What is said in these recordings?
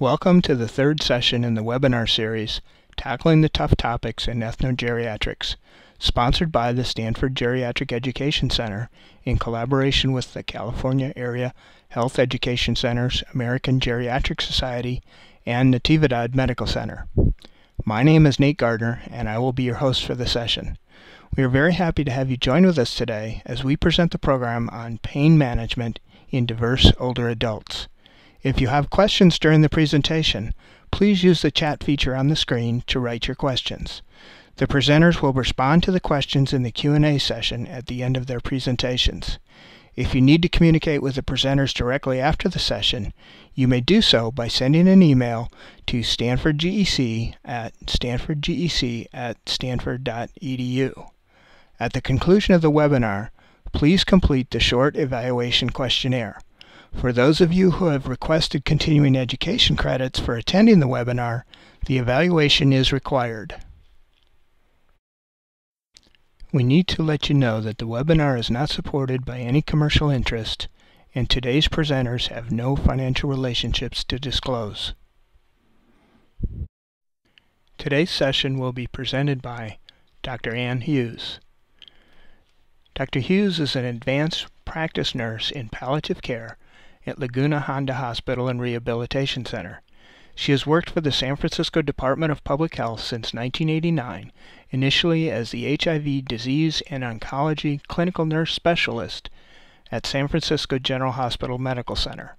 Welcome to the third session in the webinar series, Tackling the Tough Topics in Ethnogeriatrics, sponsored by the Stanford Geriatric Education Center in collaboration with the California Area Health Education Center's American Geriatric Society and Natividad Medical Center. My name is Nate Gardner, and I will be your host for the session. We are very happy to have you join with us today as we present the program on pain management in diverse older adults. If you have questions during the presentation, please use the chat feature on the screen to write your questions. The presenters will respond to the questions in the Q&A session at the end of their presentations. If you need to communicate with the presenters directly after the session, you may do so by sending an email to stanfordgec at stanfordgec at stanford.edu. At the conclusion of the webinar, please complete the short evaluation questionnaire. For those of you who have requested continuing education credits for attending the webinar, the evaluation is required. We need to let you know that the webinar is not supported by any commercial interest and today's presenters have no financial relationships to disclose. Today's session will be presented by Dr. Ann Hughes. Dr. Hughes is an advanced practice nurse in palliative care at Laguna Honda Hospital and Rehabilitation Center. She has worked for the San Francisco Department of Public Health since 1989, initially as the HIV Disease and Oncology Clinical Nurse Specialist at San Francisco General Hospital Medical Center.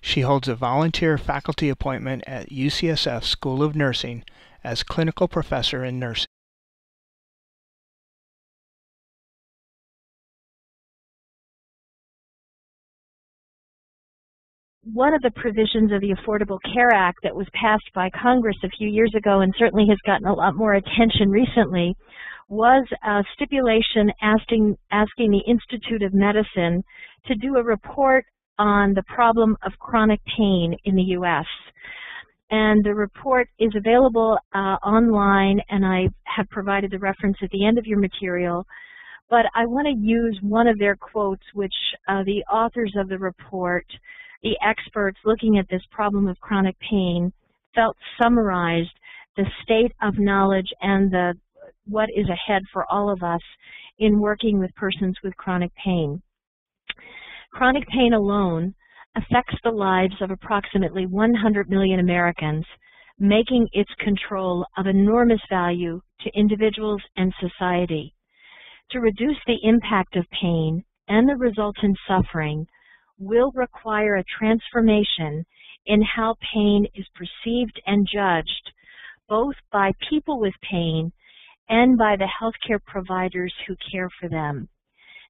She holds a volunteer faculty appointment at UCSF School of Nursing as clinical professor in nursing. One of the provisions of the Affordable Care Act that was passed by Congress a few years ago and certainly has gotten a lot more attention recently was a stipulation asking, asking the Institute of Medicine to do a report on the problem of chronic pain in the U.S. And the report is available uh, online, and I have provided the reference at the end of your material. But I want to use one of their quotes, which uh, the authors of the report the experts looking at this problem of chronic pain felt summarized the state of knowledge and the what is ahead for all of us in working with persons with chronic pain. Chronic pain alone affects the lives of approximately 100 million Americans, making its control of enormous value to individuals and society. To reduce the impact of pain and the resultant suffering, will require a transformation in how pain is perceived and judged, both by people with pain and by the healthcare providers who care for them.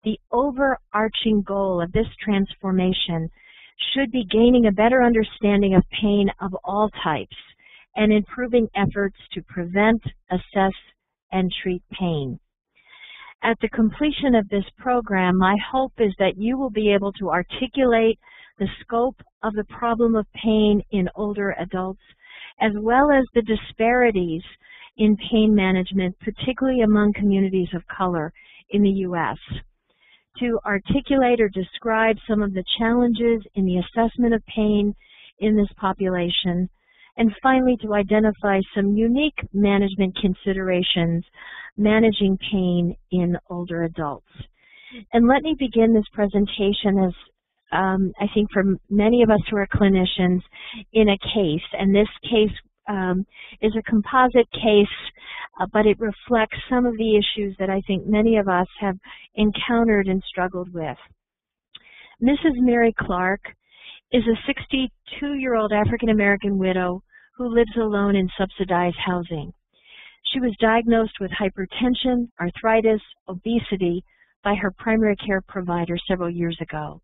The overarching goal of this transformation should be gaining a better understanding of pain of all types and improving efforts to prevent, assess, and treat pain. At the completion of this program, my hope is that you will be able to articulate the scope of the problem of pain in older adults, as well as the disparities in pain management, particularly among communities of color in the U.S. To articulate or describe some of the challenges in the assessment of pain in this population, and finally to identify some unique management considerations managing pain in older adults. And let me begin this presentation as um, I think for many of us who are clinicians in a case, and this case um, is a composite case, uh, but it reflects some of the issues that I think many of us have encountered and struggled with. Mrs. Mary Clark is a 62-year-old African-American widow who lives alone in subsidized housing. She was diagnosed with hypertension, arthritis, obesity by her primary care provider several years ago.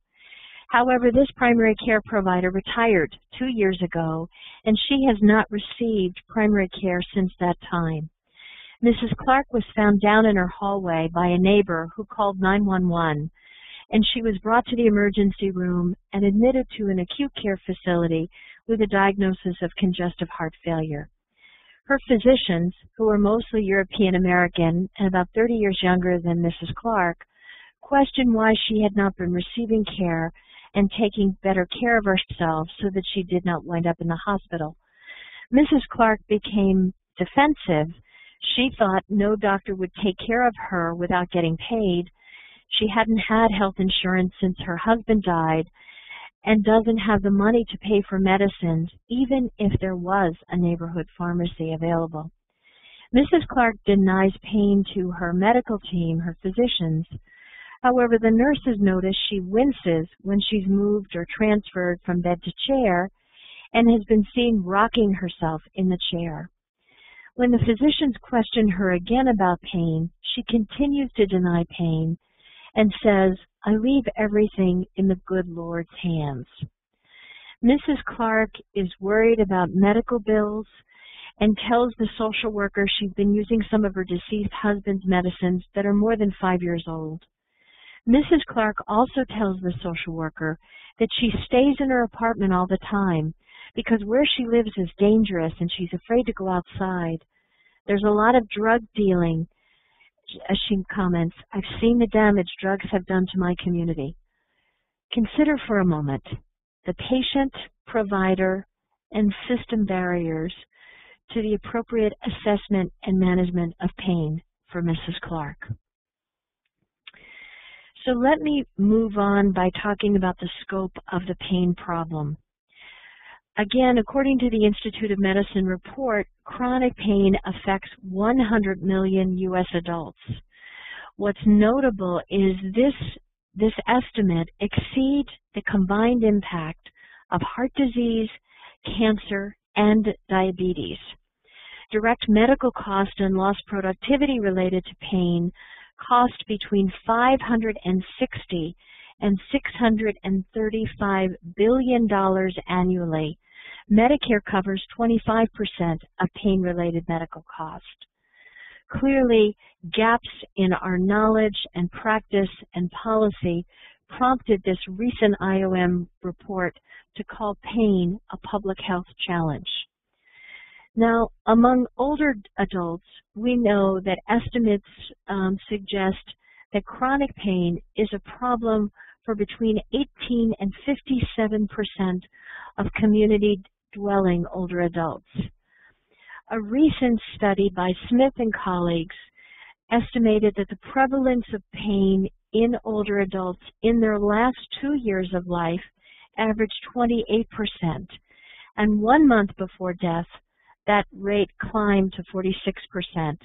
However, this primary care provider retired two years ago, and she has not received primary care since that time. Mrs. Clark was found down in her hallway by a neighbor who called 911, and she was brought to the emergency room and admitted to an acute care facility with a diagnosis of congestive heart failure. Her physicians, who were mostly European American and about 30 years younger than Mrs. Clark, questioned why she had not been receiving care and taking better care of herself so that she did not wind up in the hospital. Mrs. Clark became defensive. She thought no doctor would take care of her without getting paid. She hadn't had health insurance since her husband died and doesn't have the money to pay for medicines, even if there was a neighborhood pharmacy available. Mrs. Clark denies pain to her medical team, her physicians. However, the nurses notice she winces when she's moved or transferred from bed to chair and has been seen rocking herself in the chair. When the physicians question her again about pain, she continues to deny pain and says, I leave everything in the good Lord's hands. Mrs. Clark is worried about medical bills and tells the social worker she's been using some of her deceased husband's medicines that are more than five years old. Mrs. Clark also tells the social worker that she stays in her apartment all the time because where she lives is dangerous and she's afraid to go outside. There's a lot of drug dealing. As she comments, I've seen the damage drugs have done to my community. Consider for a moment the patient, provider, and system barriers to the appropriate assessment and management of pain for Mrs. Clark. So let me move on by talking about the scope of the pain problem. Again, according to the Institute of Medicine report, chronic pain affects 100 million U.S. adults. What's notable is this, this estimate exceeds the combined impact of heart disease, cancer, and diabetes. Direct medical cost and lost productivity related to pain cost between 560 and 635 billion dollars annually. Medicare covers 25% of pain-related medical cost. Clearly, gaps in our knowledge and practice and policy prompted this recent IOM report to call pain a public health challenge. Now, among older adults, we know that estimates um, suggest that chronic pain is a problem for between 18 and 57 percent of community dwelling older adults. A recent study by Smith and colleagues estimated that the prevalence of pain in older adults in their last two years of life averaged 28 percent, and one month before death, that rate climbed to 46%.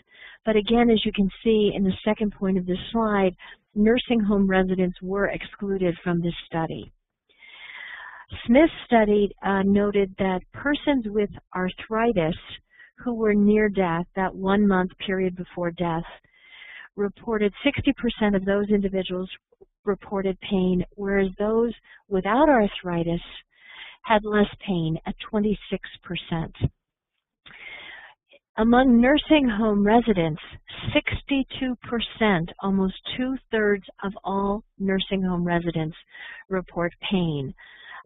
But again, as you can see in the second point of this slide, nursing home residents were excluded from this study. Smith study uh, noted that persons with arthritis who were near death, that one month period before death, reported 60% of those individuals reported pain, whereas those without arthritis had less pain at 26%. Among nursing home residents, 62%, almost two-thirds of all nursing home residents report pain.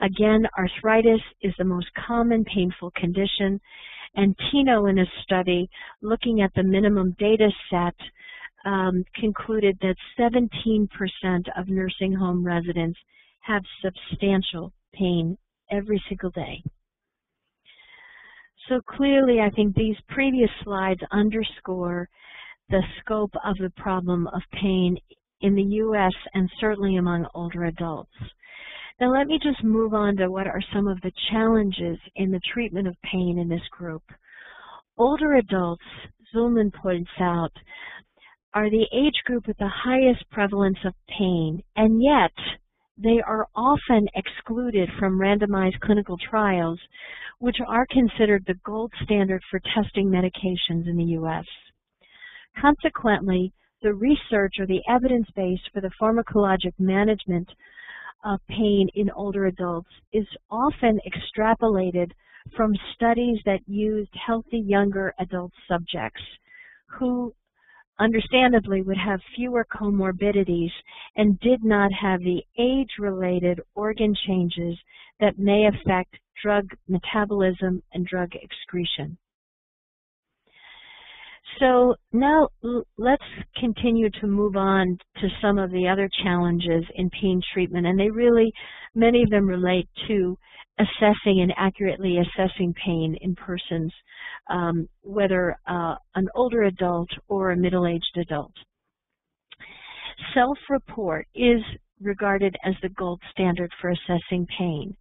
Again, arthritis is the most common painful condition, and Teno in a study looking at the minimum data set um, concluded that 17% of nursing home residents have substantial pain every single day. So clearly, I think these previous slides underscore the scope of the problem of pain in the U.S. and certainly among older adults. Now let me just move on to what are some of the challenges in the treatment of pain in this group. Older adults, Zulman points out, are the age group with the highest prevalence of pain, and yet they are often excluded from randomized clinical trials, which are considered the gold standard for testing medications in the U.S. Consequently, the research or the evidence base for the pharmacologic management of pain in older adults is often extrapolated from studies that used healthy younger adult subjects who understandably would have fewer comorbidities and did not have the age-related organ changes that may affect drug metabolism and drug excretion. So now let's continue to move on to some of the other challenges in pain treatment, and they really, many of them relate to assessing and accurately assessing pain in persons, um, whether uh, an older adult or a middle-aged adult. Self-report is regarded as the gold standard for assessing pain.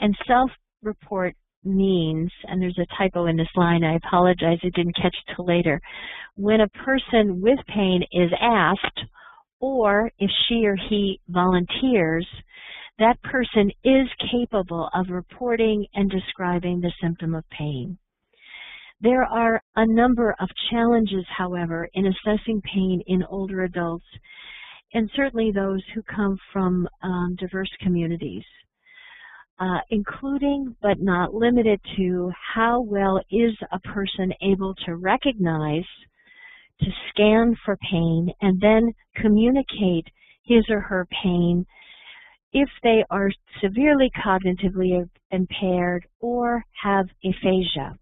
And self-report means, and there's a typo in this line, I apologize, I didn't catch it till later, when a person with pain is asked, or if she or he volunteers, that person is capable of reporting and describing the symptom of pain. There are a number of challenges, however, in assessing pain in older adults, and certainly those who come from um, diverse communities uh, including but not limited to how well is a person able to recognize, to scan for pain, and then communicate his or her pain if they are severely cognitively impaired or have aphasia.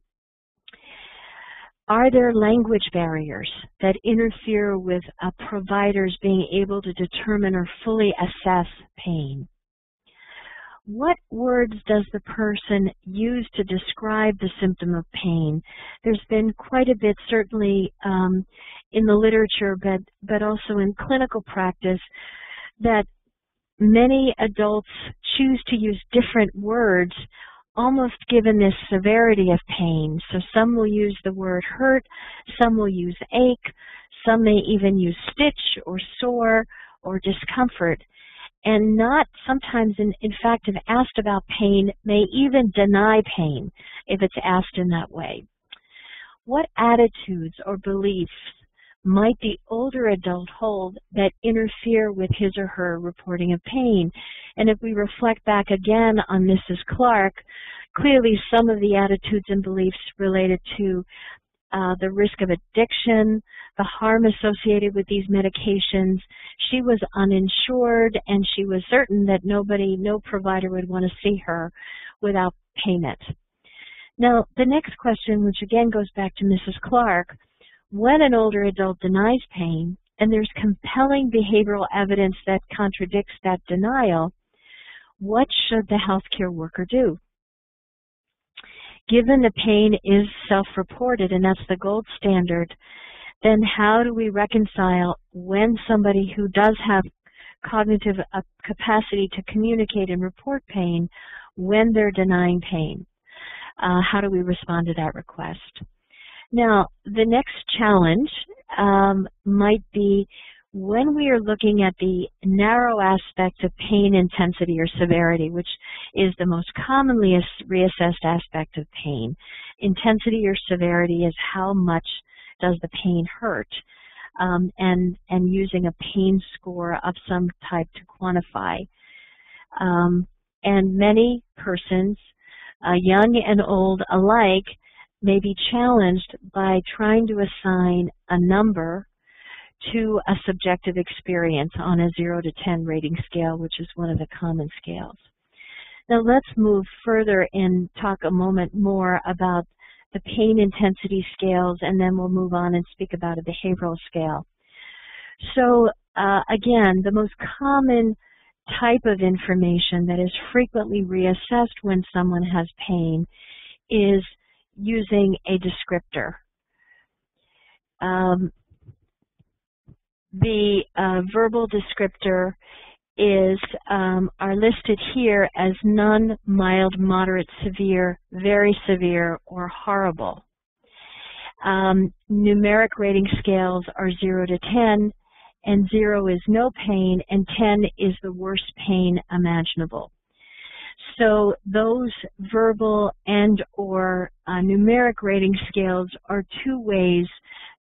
Are there language barriers that interfere with a provider's being able to determine or fully assess pain? What words does the person use to describe the symptom of pain? There's been quite a bit, certainly um, in the literature, but, but also in clinical practice, that many adults choose to use different words almost given this severity of pain. So some will use the word hurt, some will use ache, some may even use stitch or sore or discomfort and not sometimes, in, in fact, if asked about pain, may even deny pain if it's asked in that way. What attitudes or beliefs might the older adult hold that interfere with his or her reporting of pain? And if we reflect back again on Mrs. Clark, clearly some of the attitudes and beliefs related to uh, the risk of addiction, the harm associated with these medications. She was uninsured and she was certain that nobody, no provider would want to see her without payment. Now, the next question, which again goes back to Mrs. Clark, when an older adult denies pain and there's compelling behavioral evidence that contradicts that denial, what should the healthcare worker do? Given the pain is self-reported and that's the gold standard, then how do we reconcile when somebody who does have cognitive uh, capacity to communicate and report pain when they're denying pain? Uh, how do we respond to that request? Now, the next challenge um, might be when we are looking at the narrow aspect of pain intensity or severity, which is the most commonly reassessed aspect of pain, intensity or severity is how much does the pain hurt, um, and, and using a pain score of some type to quantify. Um, and many persons, uh, young and old alike, may be challenged by trying to assign a number to a subjective experience on a 0 to 10 rating scale, which is one of the common scales. Now let's move further and talk a moment more about the pain intensity scales, and then we'll move on and speak about a behavioral scale. So uh, again, the most common type of information that is frequently reassessed when someone has pain is using a descriptor. Um, the uh, verbal descriptor is um, are listed here as none, mild, moderate, severe, very severe, or horrible. Um, numeric rating scales are 0 to 10, and 0 is no pain, and 10 is the worst pain imaginable. So those verbal and or uh, numeric rating scales are two ways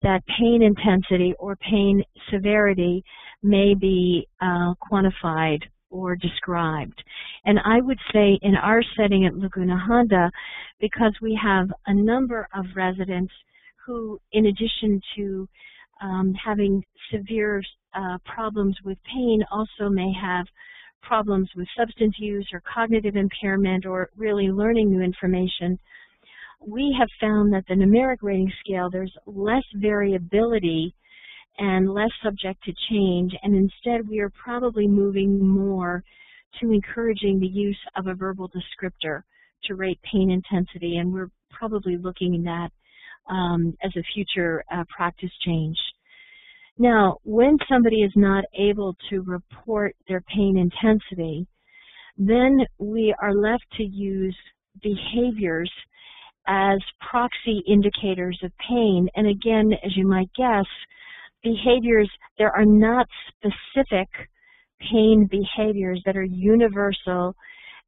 that pain intensity or pain severity may be uh, quantified or described. And I would say in our setting at Laguna Honda, because we have a number of residents who, in addition to um, having severe uh, problems with pain, also may have problems with substance use or cognitive impairment or really learning new information, we have found that the numeric rating scale, there's less variability and less subject to change, and instead we are probably moving more to encouraging the use of a verbal descriptor to rate pain intensity, and we're probably looking at that um, as a future uh, practice change. Now, when somebody is not able to report their pain intensity, then we are left to use behaviors as proxy indicators of pain. And again, as you might guess, behaviors, there are not specific pain behaviors that are universal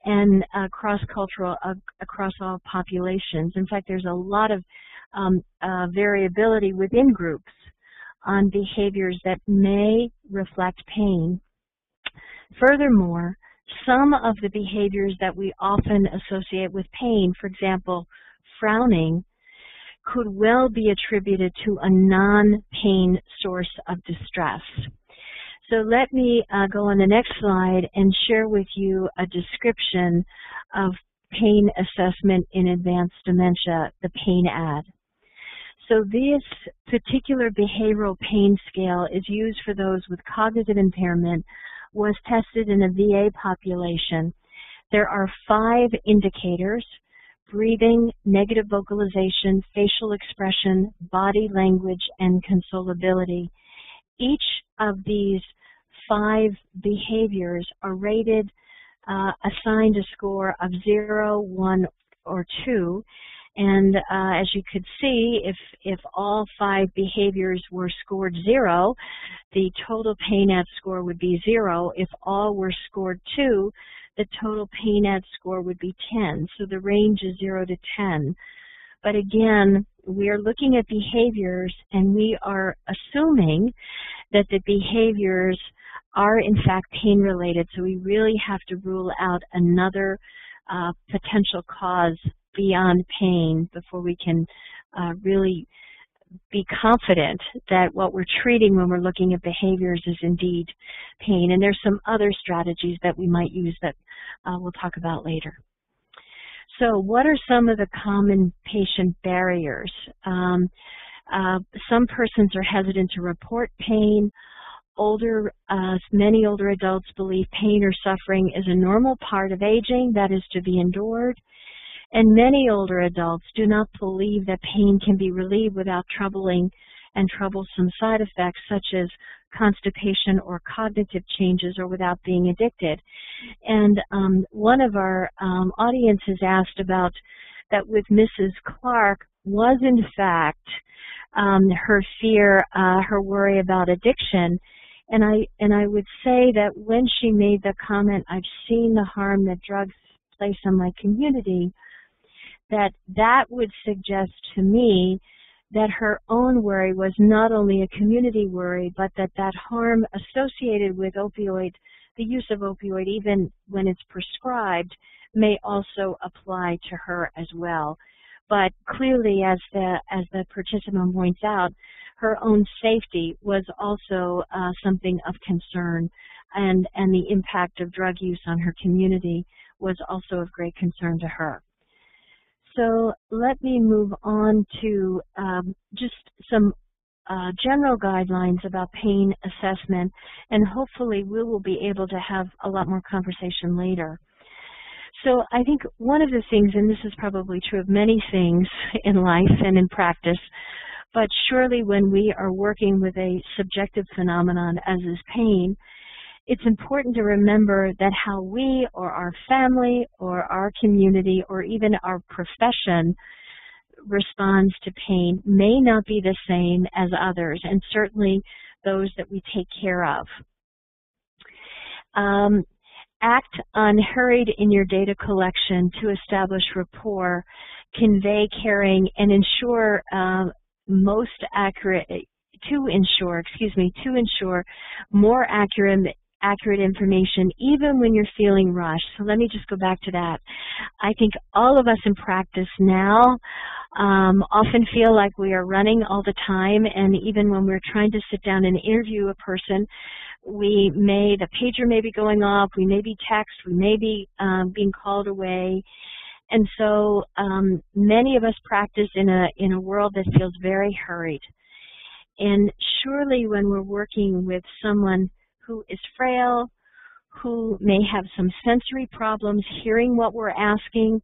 and uh, cross-cultural uh, across all populations. In fact, there's a lot of um, uh, variability within groups on behaviors that may reflect pain. Furthermore, some of the behaviors that we often associate with pain, for example, frowning, could well be attributed to a non-pain source of distress. So let me uh, go on the next slide and share with you a description of pain assessment in advanced dementia, the PAINAD. So this particular behavioral pain scale is used for those with cognitive impairment, was tested in a VA population. There are five indicators, breathing, negative vocalization, facial expression, body language, and consolability. Each of these five behaviors are rated, uh, assigned a score of 0, 1, or 2. And uh, as you could see, if, if all five behaviors were scored 0, the total PAINAD score would be 0. If all were scored 2, the total PAINAD score would be 10. So the range is 0 to 10. But again, we are looking at behaviors and we are assuming that the behaviors are in fact pain related. So we really have to rule out another uh, potential cause beyond pain before we can uh, really be confident that what we're treating when we're looking at behaviors is indeed pain. And there's some other strategies that we might use that uh, we'll talk about later. So what are some of the common patient barriers? Um, uh, some persons are hesitant to report pain. Older, uh, many older adults believe pain or suffering is a normal part of aging that is to be endured. And many older adults do not believe that pain can be relieved without troubling and troublesome side effects such as constipation or cognitive changes or without being addicted. And um, one of our um, audiences asked about that with Mrs. Clark was in fact um, her fear, uh, her worry about addiction. And I and I would say that when she made the comment, I've seen the harm that drugs place on my community, that that would suggest to me that her own worry was not only a community worry, but that that harm associated with opioid, the use of opioid, even when it's prescribed, may also apply to her as well. But clearly, as the as the participant points out, her own safety was also uh, something of concern, and and the impact of drug use on her community was also of great concern to her. So let me move on to um, just some uh, general guidelines about pain assessment, and hopefully we will be able to have a lot more conversation later. So I think one of the things, and this is probably true of many things in life and in practice, but surely when we are working with a subjective phenomenon as is pain, it's important to remember that how we or our family or our community or even our profession responds to pain may not be the same as others, and certainly those that we take care of. Um, act unhurried in your data collection to establish rapport, convey caring, and ensure uh, most accurate to ensure, excuse me, to ensure more accurate accurate information even when you're feeling rushed. So let me just go back to that. I think all of us in practice now um, often feel like we are running all the time and even when we're trying to sit down and interview a person, we may, the pager may be going off, we may be text, we may be um, being called away, And so um, many of us practice in a, in a world that feels very hurried. And surely when we're working with someone who is frail, who may have some sensory problems hearing what we're asking,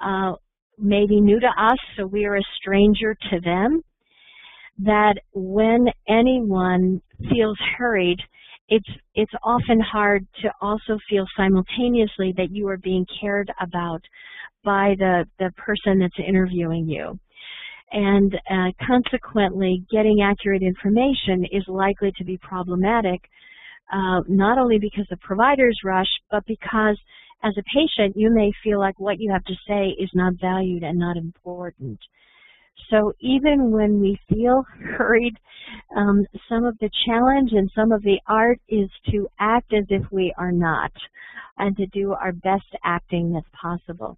uh, maybe new to us, so we are a stranger to them, that when anyone feels hurried, it's it's often hard to also feel simultaneously that you are being cared about by the the person that's interviewing you. And uh, consequently getting accurate information is likely to be problematic uh, not only because the providers rush but because as a patient you may feel like what you have to say is not valued and not important so even when we feel hurried, um, some of the challenge and some of the art is to act as if we are not and to do our best acting as possible.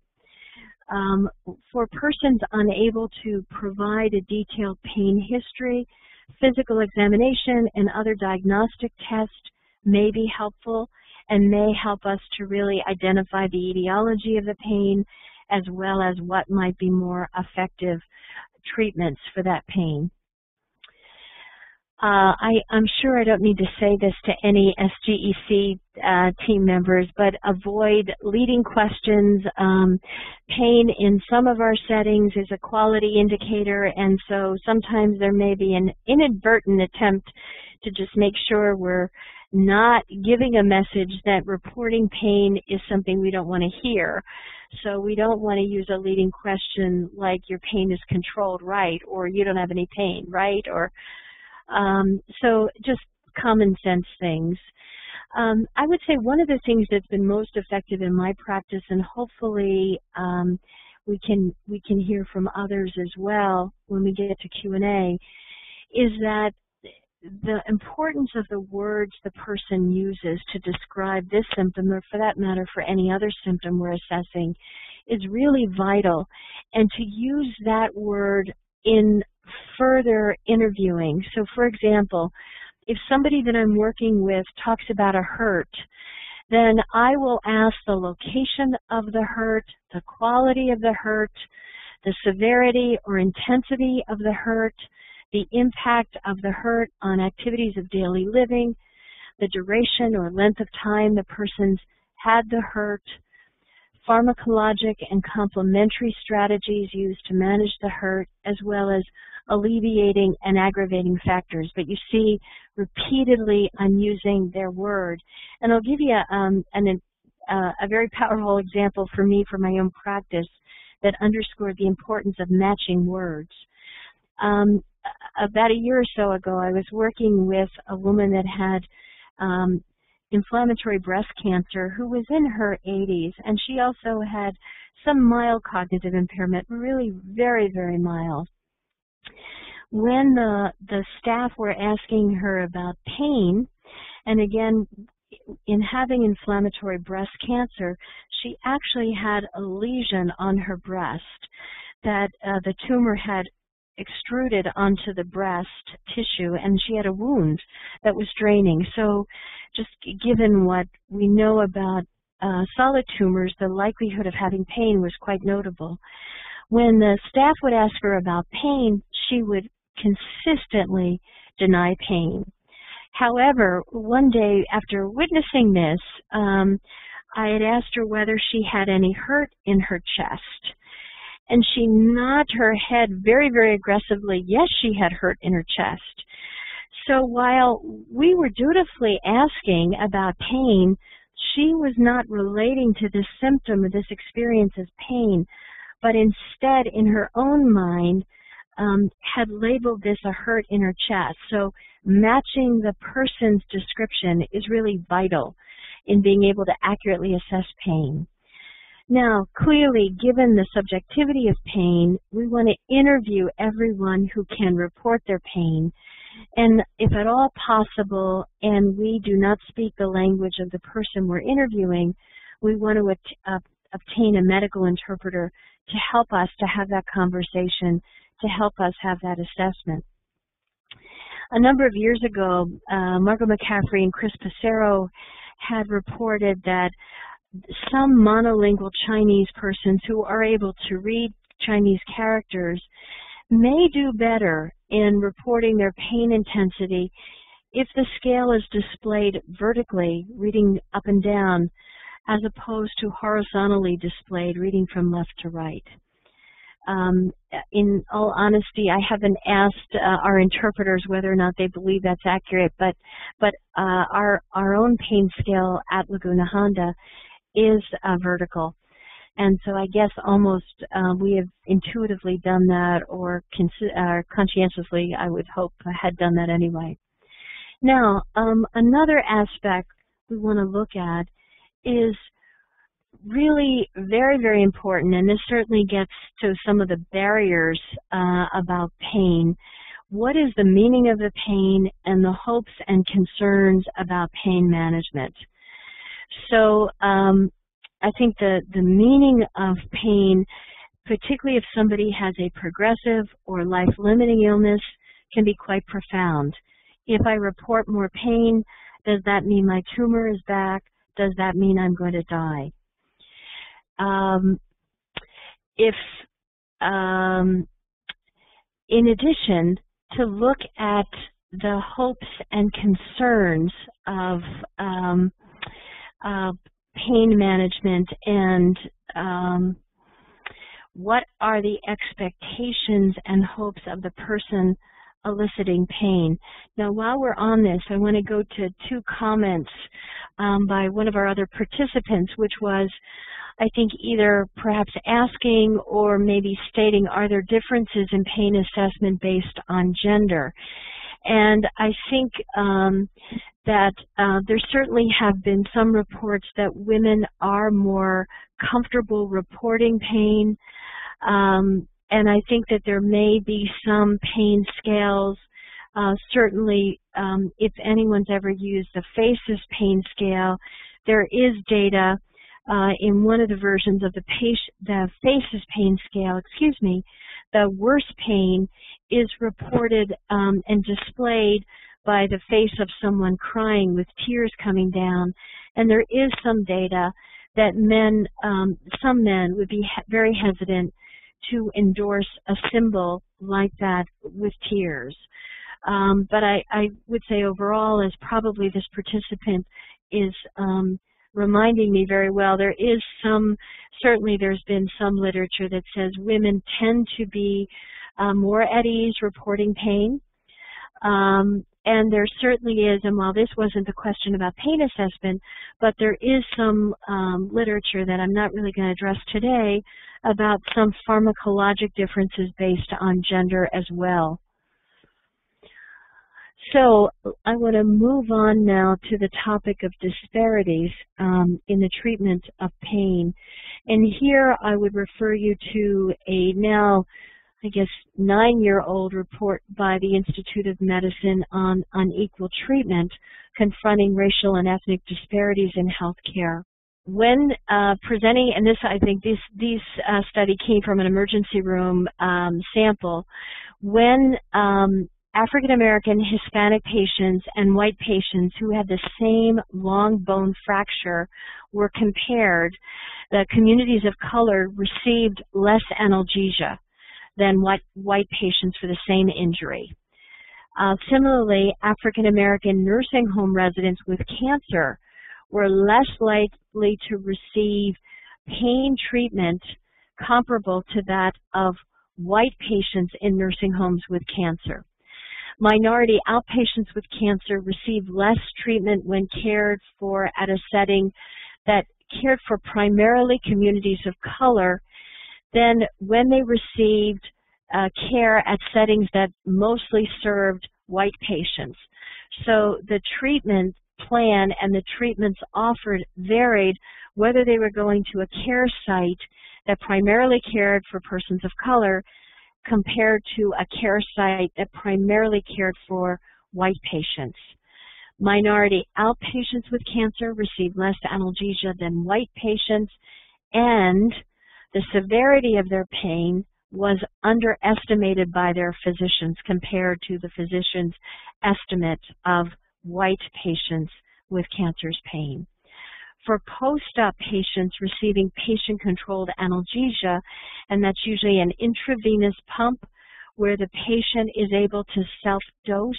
Um, for persons unable to provide a detailed pain history, physical examination and other diagnostic tests may be helpful and may help us to really identify the etiology of the pain as well as what might be more effective treatments for that pain. Uh, I, am sure I don't need to say this to any SGEC uh, team members, but avoid leading questions. Um, pain in some of our settings is a quality indicator, and so sometimes there may be an inadvertent attempt to just make sure we're not giving a message that reporting pain is something we don't want to hear. So we don't want to use a leading question like your pain is controlled right or you don't have any pain, right? Or um, so just common sense things. Um, I would say one of the things that's been most effective in my practice, and hopefully um, we can we can hear from others as well when we get to Q and A, is that the importance of the words the person uses to describe this symptom, or for that matter, for any other symptom we're assessing, is really vital. And to use that word in further interviewing. So, for example, if somebody that I'm working with talks about a hurt, then I will ask the location of the hurt, the quality of the hurt, the severity or intensity of the hurt, the impact of the hurt on activities of daily living, the duration or length of time the person's had the hurt, pharmacologic and complementary strategies used to manage the hurt, as well as alleviating and aggravating factors. But you see, repeatedly I'm using their word. And I'll give you um, an, uh, a very powerful example for me for my own practice that underscored the importance of matching words. Um, about a year or so ago, I was working with a woman that had um, inflammatory breast cancer who was in her 80s, and she also had some mild cognitive impairment, really very, very mild. When the, the staff were asking her about pain, and again, in having inflammatory breast cancer, she actually had a lesion on her breast that uh, the tumor had extruded onto the breast tissue and she had a wound that was draining. So just given what we know about uh, solid tumors, the likelihood of having pain was quite notable. When the staff would ask her about pain, she would consistently deny pain. However, one day after witnessing this, um, I had asked her whether she had any hurt in her chest and she nodded her head very, very aggressively. Yes, she had hurt in her chest. So while we were dutifully asking about pain, she was not relating to this symptom or this experience as pain, but instead in her own mind um, had labeled this a hurt in her chest. So matching the person's description is really vital in being able to accurately assess pain. Now, clearly, given the subjectivity of pain, we want to interview everyone who can report their pain. And if at all possible, and we do not speak the language of the person we're interviewing, we want to uh, obtain a medical interpreter to help us to have that conversation, to help us have that assessment. A number of years ago, uh, Margo McCaffery and Chris Pasero had reported that some monolingual Chinese persons who are able to read Chinese characters may do better in reporting their pain intensity if the scale is displayed vertically, reading up and down, as opposed to horizontally displayed, reading from left to right. Um, in all honesty, I haven't asked uh, our interpreters whether or not they believe that's accurate, but but uh, our our own pain scale at Laguna Honda is uh, vertical, and so I guess almost uh, we have intuitively done that, or conscientiously, I would hope, had done that anyway. Now, um, another aspect we want to look at is really very, very important, and this certainly gets to some of the barriers uh, about pain. What is the meaning of the pain and the hopes and concerns about pain management? So um, I think the, the meaning of pain, particularly if somebody has a progressive or life-limiting illness, can be quite profound. If I report more pain, does that mean my tumor is back? Does that mean I'm going to die? Um, if, um, in addition, to look at the hopes and concerns of um, uh, pain management and um, what are the expectations and hopes of the person eliciting pain. Now, while we're on this, I want to go to two comments um, by one of our other participants, which was, I think, either perhaps asking or maybe stating, are there differences in pain assessment based on gender? And I think um, that uh, there certainly have been some reports that women are more comfortable reporting pain. Um, and I think that there may be some pain scales. Uh, certainly, um, if anyone's ever used the FACES pain scale, there is data uh, in one of the versions of the, the FACES pain scale, excuse me, the worst pain is reported um, and displayed by the face of someone crying with tears coming down. And there is some data that men, um, some men would be he very hesitant to endorse a symbol like that with tears. Um, but I, I, would say overall, as probably this participant is um, reminding me very well, there is some, certainly there's been some literature that says women tend to be uh, more at ease reporting pain. Um, and there certainly is, and while this wasn't the question about pain assessment, but there is some um, literature that I'm not really going to address today about some pharmacologic differences based on gender as well. So I want to move on now to the topic of disparities um, in the treatment of pain. And here I would refer you to a now I guess, nine-year-old report by the Institute of Medicine on unequal treatment, confronting racial and ethnic disparities in healthcare. When uh, presenting, and this I think this these uh, study came from an emergency room um, sample, when um, African American, Hispanic patients and white patients who had the same long bone fracture were compared, the communities of color received less analgesia than white, white patients for the same injury. Uh, similarly, African American nursing home residents with cancer were less likely to receive pain treatment comparable to that of white patients in nursing homes with cancer. Minority outpatients with cancer received less treatment when cared for at a setting that cared for primarily communities of color than when they received uh, care at settings that mostly served white patients. So the treatment plan and the treatments offered varied whether they were going to a care site that primarily cared for persons of color compared to a care site that primarily cared for white patients. Minority outpatients with cancer received less analgesia than white patients and the severity of their pain was underestimated by their physicians compared to the physician's estimate of white patients with cancer's pain. For post-op patients receiving patient-controlled analgesia, and that's usually an intravenous pump where the patient is able to self-dose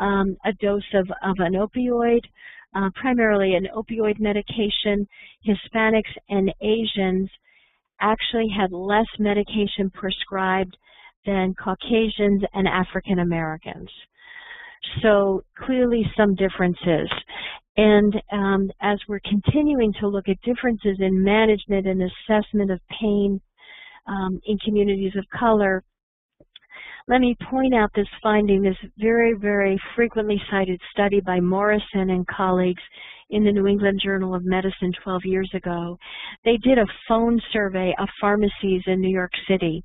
um, a dose of, of an opioid, uh, primarily an opioid medication, Hispanics and Asians actually had less medication prescribed than Caucasians and African Americans. So clearly some differences. And um, as we're continuing to look at differences in management and assessment of pain um, in communities of color, let me point out this finding, this very, very frequently cited study by Morrison and colleagues in the New England Journal of Medicine 12 years ago. They did a phone survey of pharmacies in New York City.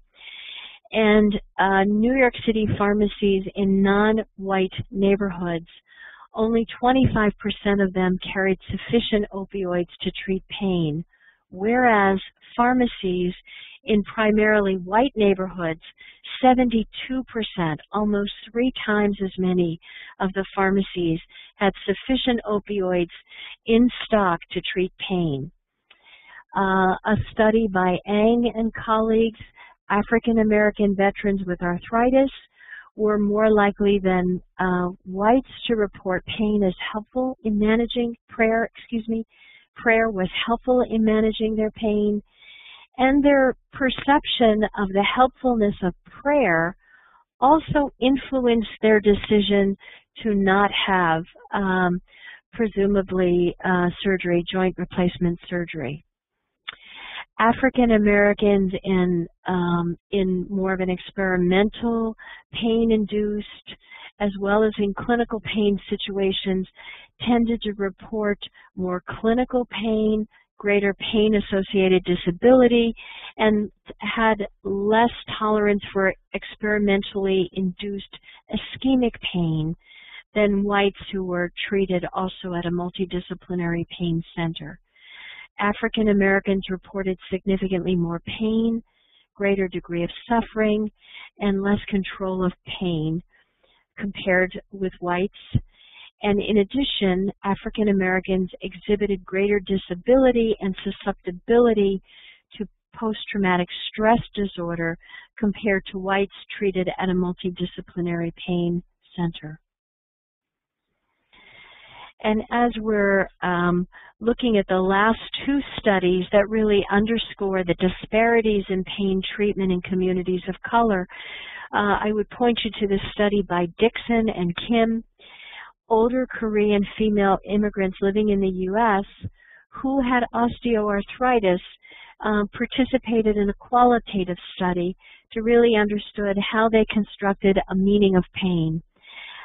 And uh, New York City pharmacies in non-white neighborhoods, only 25% of them carried sufficient opioids to treat pain, whereas pharmacies in primarily white neighborhoods, 72%, almost three times as many of the pharmacies had sufficient opioids in stock to treat pain. Uh, a study by Ang and colleagues, African American veterans with arthritis were more likely than uh, whites to report pain as helpful in managing prayer, excuse me, prayer was helpful in managing their pain and their perception of the helpfulness of prayer also influenced their decision to not have um, presumably uh, surgery, joint replacement surgery. African Americans in um, in more of an experimental pain-induced, as well as in clinical pain situations, tended to report more clinical pain, greater pain-associated disability, and had less tolerance for experimentally induced ischemic pain than whites who were treated also at a multidisciplinary pain center. African Americans reported significantly more pain, greater degree of suffering, and less control of pain compared with whites and in addition, African Americans exhibited greater disability and susceptibility to post-traumatic stress disorder compared to whites treated at a multidisciplinary pain center. And as we're um, looking at the last two studies that really underscore the disparities in pain treatment in communities of color, uh, I would point you to this study by Dickson and Kim older Korean female immigrants living in the U.S. who had osteoarthritis um, participated in a qualitative study to really understood how they constructed a meaning of pain.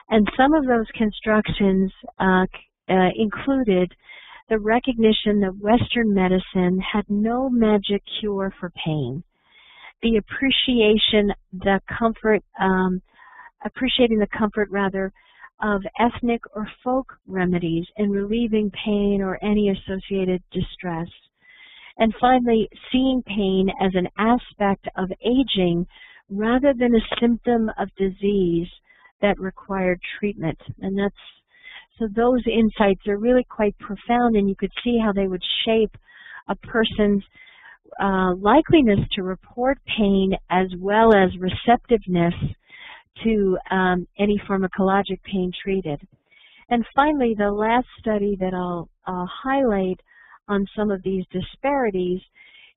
And some of those constructions uh, uh, included the recognition that Western medicine had no magic cure for pain, the appreciation, the comfort, um, appreciating the comfort rather of ethnic or folk remedies in relieving pain or any associated distress. And finally, seeing pain as an aspect of aging rather than a symptom of disease that required treatment. And that's so those insights are really quite profound and you could see how they would shape a person's uh, likeliness to report pain as well as receptiveness to um, any pharmacologic pain treated. And finally, the last study that I'll, I'll highlight on some of these disparities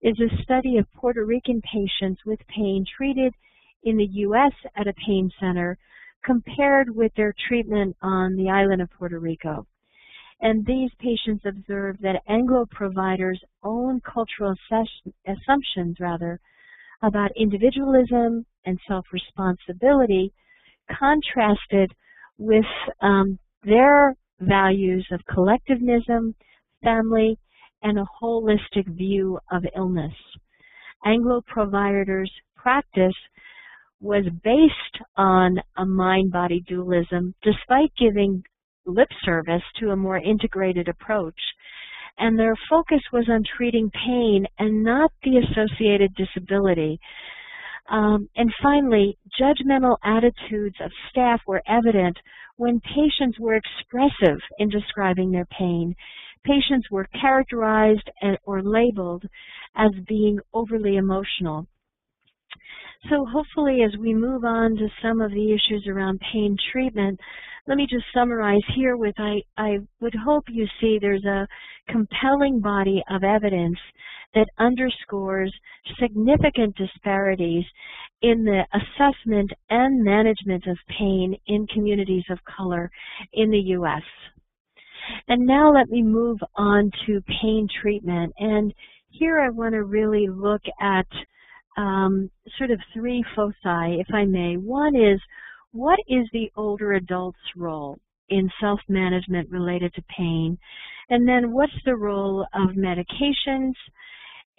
is a study of Puerto Rican patients with pain treated in the U.S. at a pain center compared with their treatment on the island of Puerto Rico. And these patients observed that Anglo providers' own cultural assumptions, rather, about individualism and self-responsibility contrasted with um, their values of collectivism, family, and a holistic view of illness. Anglo providers' practice was based on a mind-body dualism despite giving lip service to a more integrated approach. And their focus was on treating pain and not the associated disability. Um, and finally, judgmental attitudes of staff were evident when patients were expressive in describing their pain. patients were characterized or labeled as being overly emotional. So hopefully as we move on to some of the issues around pain treatment, let me just summarize here with I, I would hope you see there's a compelling body of evidence that underscores significant disparities in the assessment and management of pain in communities of color in the U.S. And now let me move on to pain treatment. And here I want to really look at um, sort of three foci, if I may. One is, what is the older adult's role in self-management related to pain? And then what's the role of medications?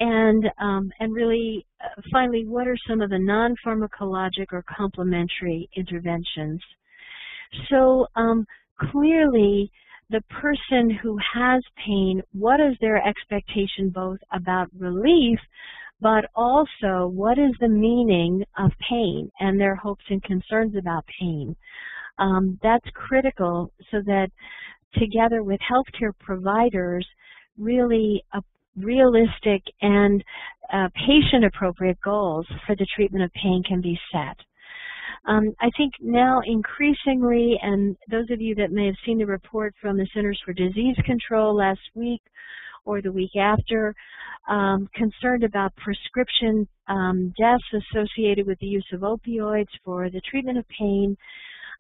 And, um, and really, uh, finally, what are some of the non-pharmacologic or complementary interventions? So um, clearly, the person who has pain, what is their expectation both about relief, but also what is the meaning of pain and their hopes and concerns about pain. Um, that's critical so that together with healthcare providers, really a realistic and uh, patient-appropriate goals for the treatment of pain can be set. Um, I think now increasingly, and those of you that may have seen the report from the Centers for Disease Control last week or the week after, um, concerned about prescription um, deaths associated with the use of opioids for the treatment of pain.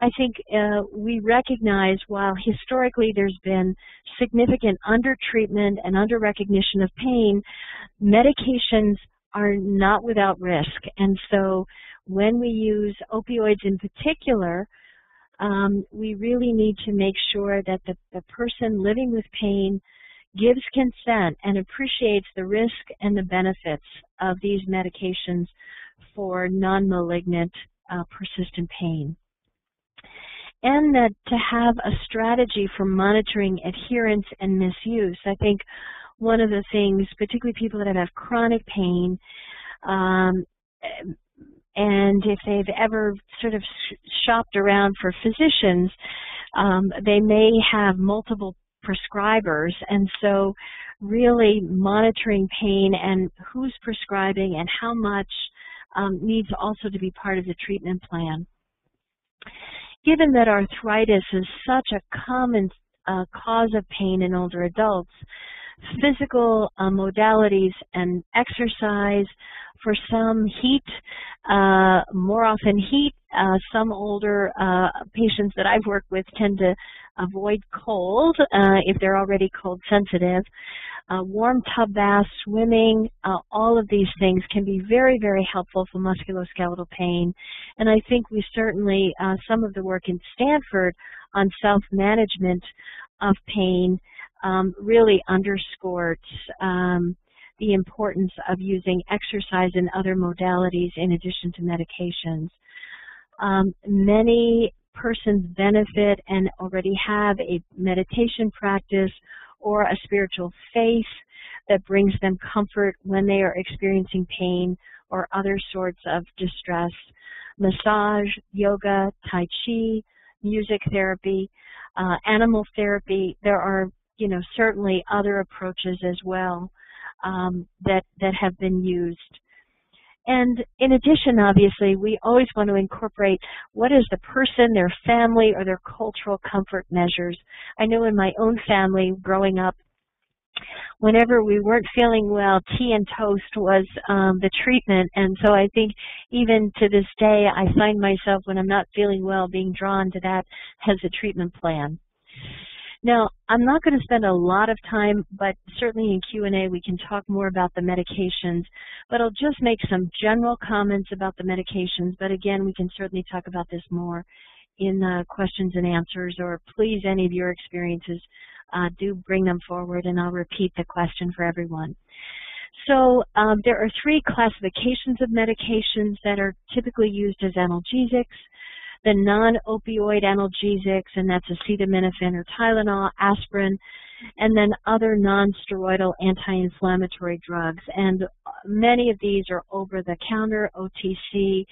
I think uh, we recognize while historically there's been significant undertreatment and under-recognition of pain, medications are not without risk. And so when we use opioids in particular, um, we really need to make sure that the, the person living with pain gives consent and appreciates the risk and the benefits of these medications for non-malignant uh, persistent pain. And that to have a strategy for monitoring adherence and misuse. I think one of the things, particularly people that have chronic pain, um, and if they've ever sort of shopped around for physicians, um, they may have multiple prescribers. And so really monitoring pain and who's prescribing and how much um, needs also to be part of the treatment plan. Given that arthritis is such a common uh, cause of pain in older adults, physical uh, modalities and exercise, for some heat, uh, more often heat. Uh, some older uh, patients that I've worked with tend to avoid cold uh, if they're already cold sensitive. Uh, warm tub baths, swimming, uh, all of these things can be very, very helpful for musculoskeletal pain. And I think we certainly, some of the work in Stanford on self-management of pain um, really underscores um, the importance of using exercise and other modalities in addition to medications. Um, many persons benefit and already have a meditation practice or a spiritual faith that brings them comfort when they are experiencing pain or other sorts of distress. Massage, yoga, tai chi, music therapy, uh, animal therapy, there are, you know, certainly other approaches as well um, that, that have been used. And in addition, obviously, we always want to incorporate what is the person, their family, or their cultural comfort measures. I know in my own family, growing up, whenever we weren't feeling well, tea and toast was um, the treatment. And so I think even to this day, I find myself when I'm not feeling well being drawn to that as a treatment plan. Now, I'm not going to spend a lot of time, but certainly in Q&A we can talk more about the medications. But I'll just make some general comments about the medications. But again, we can certainly talk about this more in uh, questions and answers, or please, any of your experiences, uh, do bring them forward, and I'll repeat the question for everyone. So um, there are three classifications of medications that are typically used as analgesics the non-opioid analgesics, and that's acetaminophen or Tylenol, aspirin, and then other non-steroidal anti-inflammatory drugs. And many of these are over-the-counter, OTC,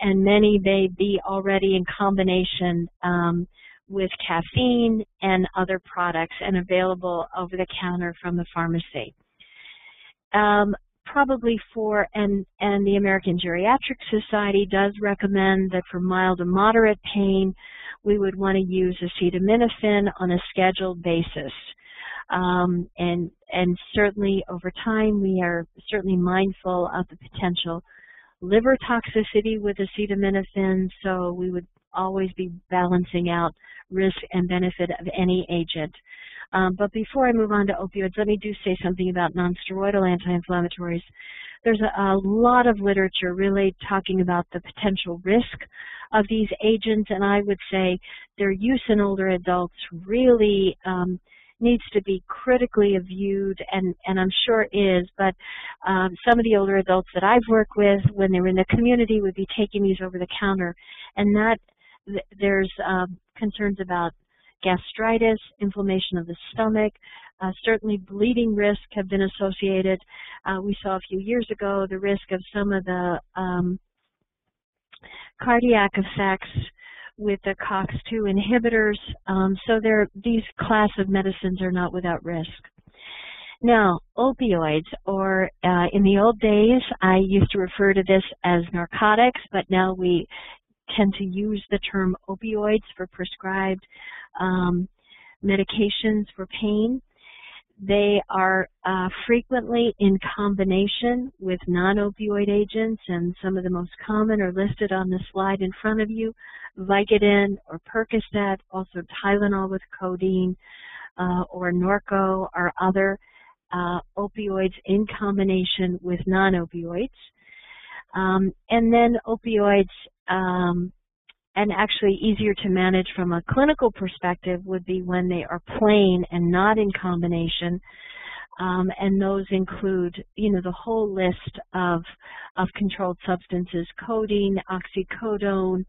and many may be already in combination um, with caffeine and other products and available over the counter from the pharmacy. Um, probably for, and, and the American Geriatric Society does recommend that for mild to moderate pain, we would want to use acetaminophen on a scheduled basis. Um, and, and certainly over time, we are certainly mindful of the potential liver toxicity with acetaminophen, so we would always be balancing out risk and benefit of any agent. Um, but before I move on to opioids, let me do say something about nonsteroidal anti-inflammatories. There's a, a, lot of literature really talking about the potential risk of these agents, and I would say their use in older adults really um, needs to be critically viewed, and, and I'm sure is, but um, some of the older adults that I've worked with when they were in the community would be taking these over the counter, and that th there's um, concerns about gastritis, inflammation of the stomach, uh, certainly bleeding risk have been associated. Uh, we saw a few years ago the risk of some of the um, cardiac effects with the COX-2 inhibitors. Um, so these class of medicines are not without risk. Now, opioids, or uh, in the old days, I used to refer to this as narcotics, but now we tend to use the term opioids for prescribed um, medications for pain. They are uh, frequently in combination with non-opioid agents, and some of the most common are listed on the slide in front of you. Vicodin or Percocet, also Tylenol with codeine, uh, or Norco or other uh, opioids in combination with non-opioids. Um, and then opioids um, and actually easier to manage from a clinical perspective would be when they are plain and not in combination. Um, and those include, you know, the whole list of of controlled substances: codeine, oxycodone,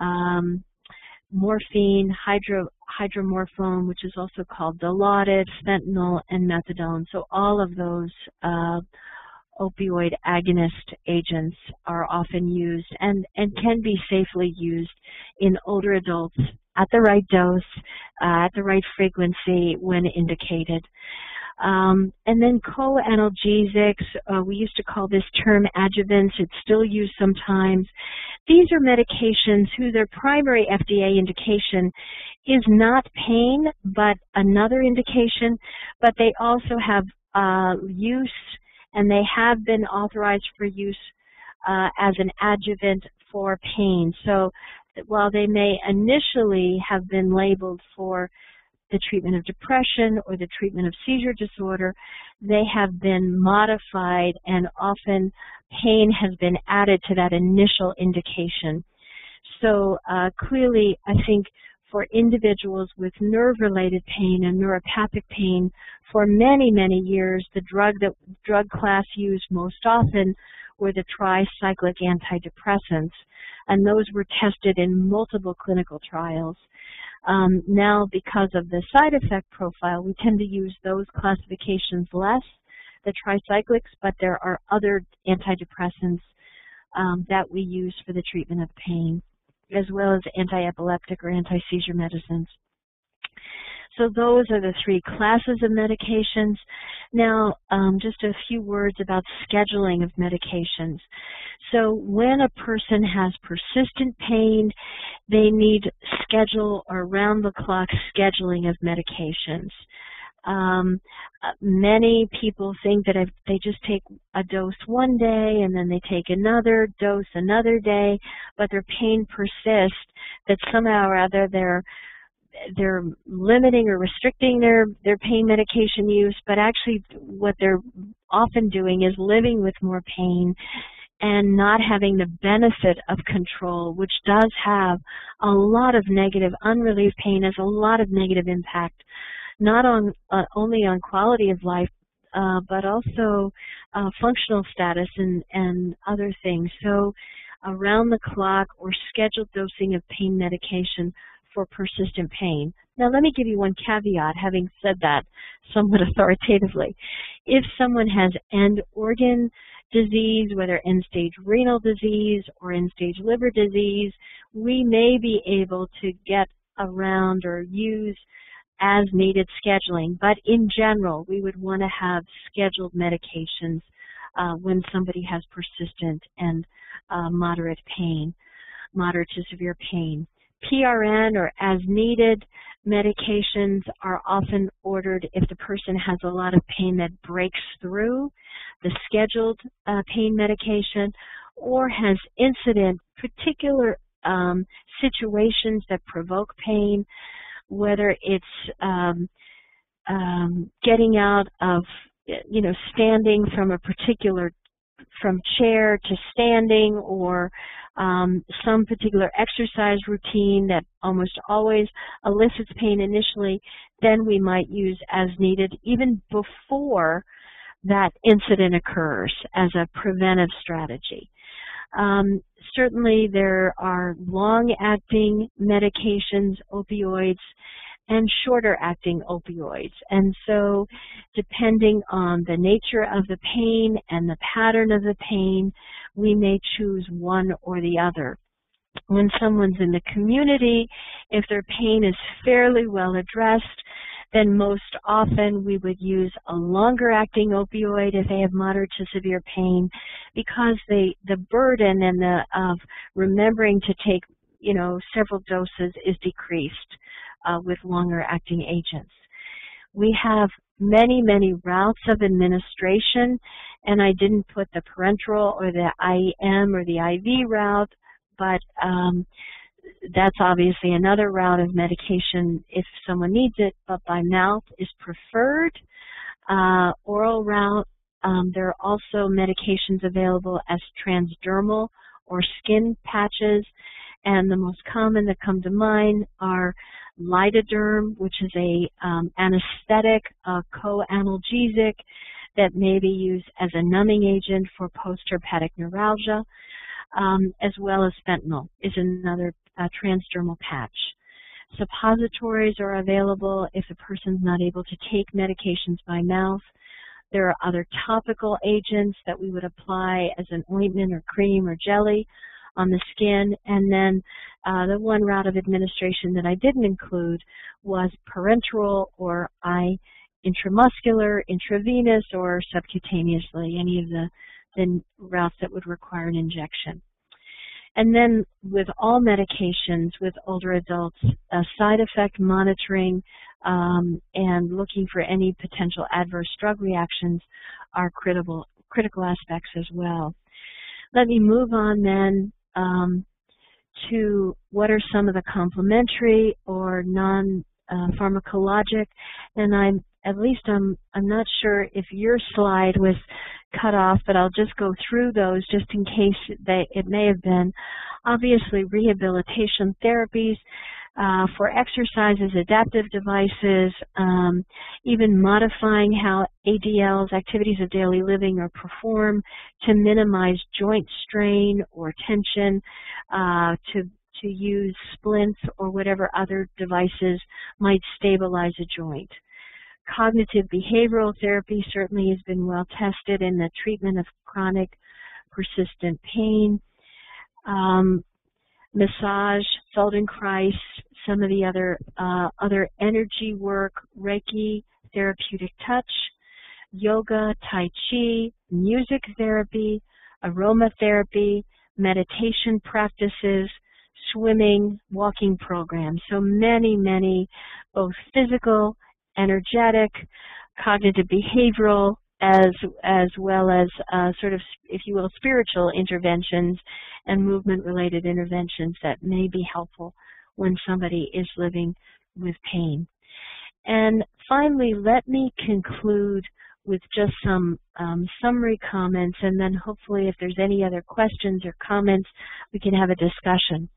um, morphine, hydro, hydromorphone, which is also called Dilaudid, fentanyl, and methadone. So all of those uh, opioid agonist agents are often used and, and can be safely used in older adults at the right dose, uh, at the right frequency when indicated. Um, and then co-analgesics, uh, we used to call this term adjuvants. It's still used sometimes. These are medications whose their primary FDA indication is not pain, but another indication, but they also have uh, use and they have been authorized for use uh, as an adjuvant for pain. So while they may initially have been labeled for the treatment of depression or the treatment of seizure disorder, they have been modified and often pain has been added to that initial indication. So uh, clearly, I think for individuals with nerve-related pain and neuropathic pain for many, many years, the drug that drug class used most often were the tricyclic antidepressants, and those were tested in multiple clinical trials. Um, now, because of the side effect profile, we tend to use those classifications less, the tricyclics, but there are other antidepressants um, that we use for the treatment of pain as well as anti-epileptic or anti-seizure medicines. So those are the three classes of medications. Now, um, just a few words about scheduling of medications. So when a person has persistent pain, they need schedule or round-the-clock scheduling of medications. Um, uh, many people think that if they just take a dose one day and then they take another dose another day, but their pain persists, that somehow or other they're they're limiting or restricting their their pain medication use, but actually what they're often doing is living with more pain and not having the benefit of control, which does have a lot of negative, unrelieved pain has a lot of negative impact not on uh, only on quality of life, uh, but also uh, functional status and, and other things. So around the clock or scheduled dosing of pain medication for persistent pain. Now let me give you one caveat, having said that somewhat authoritatively. If someone has end organ disease, whether end-stage renal disease or end-stage liver disease, we may be able to get around or use as needed scheduling. But in general, we would want to have scheduled medications uh, when somebody has persistent and uh, moderate pain, moderate to severe pain. PRN or as needed medications are often ordered if the person has a lot of pain that breaks through the scheduled uh, pain medication or has incident particular um, situations that provoke pain, whether it's um, um, getting out of, you know, standing from a particular, from chair to standing or um, some particular exercise routine that almost always elicits pain initially, then we might use as needed even before that incident occurs as a preventive strategy. Um, certainly there are long-acting medications, opioids, and shorter acting opioids. And so depending on the nature of the pain and the pattern of the pain, we may choose one or the other. When someone's in the community, if their pain is fairly well addressed, then most often we would use a longer acting opioid if they have moderate to severe pain because the, the burden and the of remembering to take you know several doses is decreased uh, with longer acting agents. We have many, many routes of administration, and I didn't put the parenteral or the IM or the IV route, but um, that's obviously another route of medication if someone needs it, but by mouth is preferred. Uh, oral route, um, there are also medications available as transdermal or skin patches, and the most common that come to mind are Lidoderm, which is a um, anesthetic, a co-analgesic that may be used as a numbing agent for post-herpetic neuralgia, um, as well as fentanyl is another transdermal patch. Suppositories are available if a person's not able to take medications by mouth. There are other topical agents that we would apply as an ointment or cream or jelly on the skin. And then uh, the one route of administration that I didn't include was parenteral or eye intramuscular, intravenous, or subcutaneously, any of the, the routes that would require an injection. And then with all medications with older adults, uh, side effect monitoring um, and looking for any potential adverse drug reactions are critical, critical aspects as well. Let me move on then um, to what are some of the complementary or non-pharmacologic, uh, and I'm at least I'm I'm not sure if your slide was cut off, but I'll just go through those just in case they it may have been. Obviously, rehabilitation therapies uh, for exercises, adaptive devices, um, even modifying how ADLs, activities of daily living, are performed to minimize joint strain or tension, uh, to to use splints or whatever other devices might stabilize a joint. Cognitive behavioral therapy certainly has been well tested in the treatment of chronic persistent pain. Um, massage, Feldenkrais, some of the other uh, other energy work, Reiki, therapeutic touch, yoga, Tai Chi, music therapy, aromatherapy, meditation practices, swimming, walking programs. So many, many both physical, energetic, cognitive behavioral, as as well as uh, sort of, if you will, spiritual interventions and movement-related interventions that may be helpful when somebody is living with pain. And finally, let me conclude with just some um, summary comments, and then hopefully if there's any other questions or comments, we can have a discussion.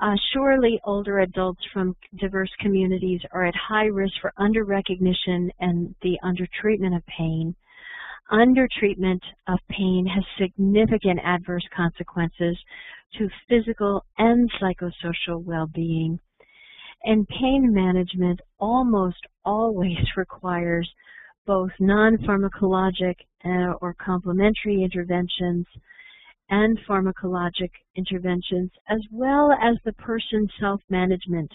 Uh, surely older adults from diverse communities are at high risk for under-recognition and the under-treatment of pain. Under-treatment of pain has significant adverse consequences to physical and psychosocial well-being. And pain management almost always requires both non-pharmacologic uh, or complementary interventions and pharmacologic interventions, as well as the person's self-management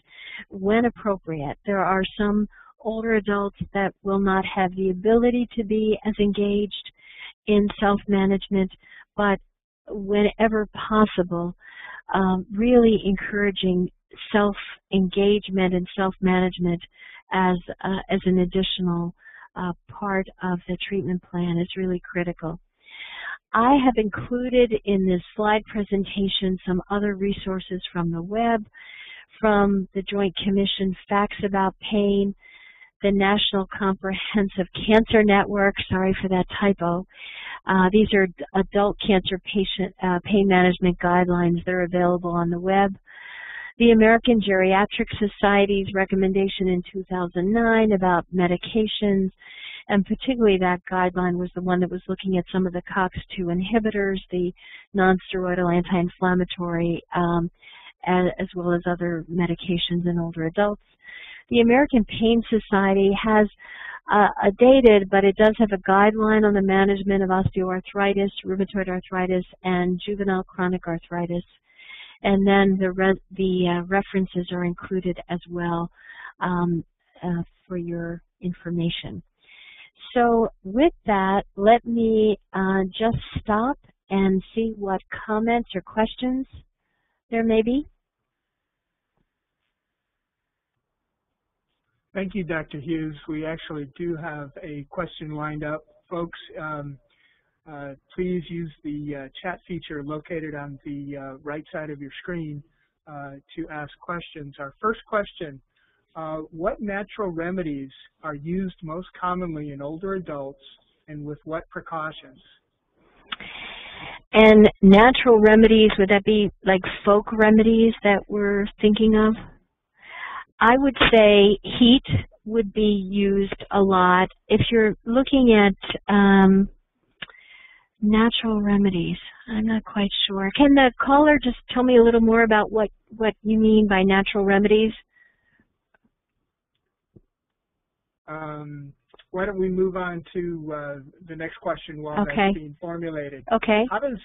when appropriate. There are some older adults that will not have the ability to be as engaged in self-management, but whenever possible, um, really encouraging self-engagement and self-management as uh, as an additional uh, part of the treatment plan is really critical. I have included in this slide presentation some other resources from the web, from the Joint Commission Facts About Pain, the National Comprehensive Cancer Network, sorry for that typo. Uh, these are adult cancer patient uh, pain management guidelines. They're available on the web. The American Geriatric Society's recommendation in 2009 about medications, and particularly that guideline was the one that was looking at some of the COX-2 inhibitors, the nonsteroidal anti-inflammatory, um, as, well as other medications in older adults. The American Pain Society has uh, a dated, but it does have a guideline on the management of osteoarthritis, rheumatoid arthritis, and juvenile chronic arthritis. And then the, re the uh, references are included as well um, uh, for your information. So with that, let me uh, just stop and see what comments or questions there may be. Thank you, Dr. Hughes. We actually do have a question lined up. Folks, um, uh, please use the uh, chat feature located on the uh, right side of your screen uh, to ask questions. Our first question, uh, what natural remedies are used most commonly in older adults and with what precautions? And natural remedies, would that be like folk remedies that we're thinking of? I would say heat would be used a lot. If you're looking at um, natural remedies, I'm not quite sure. Can the caller just tell me a little more about what, what you mean by natural remedies? Um, why don't we move on to uh, the next question while okay. that's being formulated. Okay. How does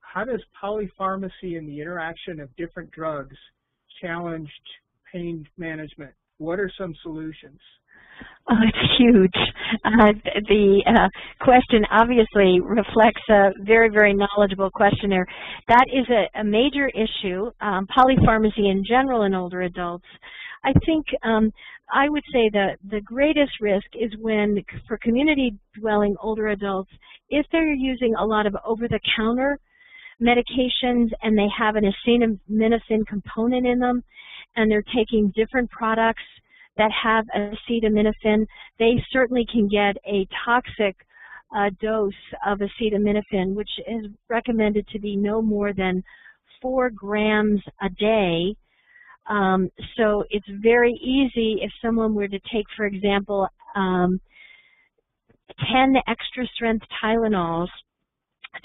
how does polypharmacy and the interaction of different drugs challenge pain management? What are some solutions? Oh, it's huge. Uh, the uh, question obviously reflects a very, very knowledgeable questioner. That is a, a major issue. Um, polypharmacy in general in older adults. I think um, I would say that the greatest risk is when, for community-dwelling older adults, if they're using a lot of over-the-counter medications and they have an acetaminophen component in them, and they're taking different products that have acetaminophen, they certainly can get a toxic uh, dose of acetaminophen, which is recommended to be no more than four grams a day. Um, so it's very easy if someone were to take, for example, um, 10 extra strength Tylenols